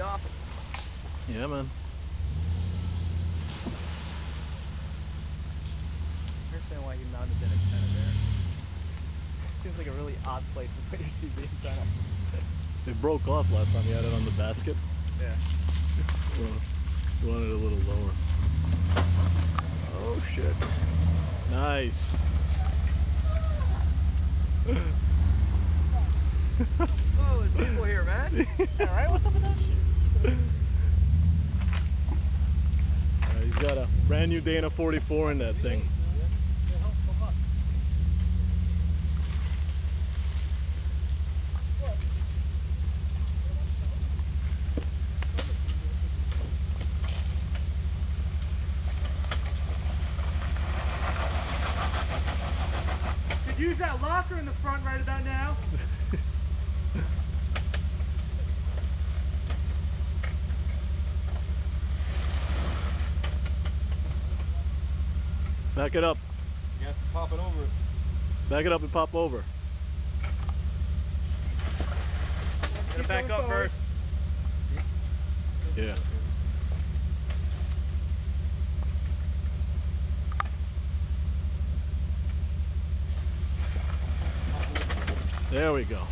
awesome. Yeah, man. I understand why you mounted that antenna there. Seems like a really odd place to put your CB antenna. It broke off last time you had it on the basket. Yeah. So you want it a little lower. Oh shit. Nice. Oh, there's people here, man. Alright, what's up with that shit? Uh, he's got a brand new Dana 44 in that thing. Could use that locker in the front right about now. Back it up. You have to pop it over. Back it up and pop over. Gonna back up first. Yeah. There we go.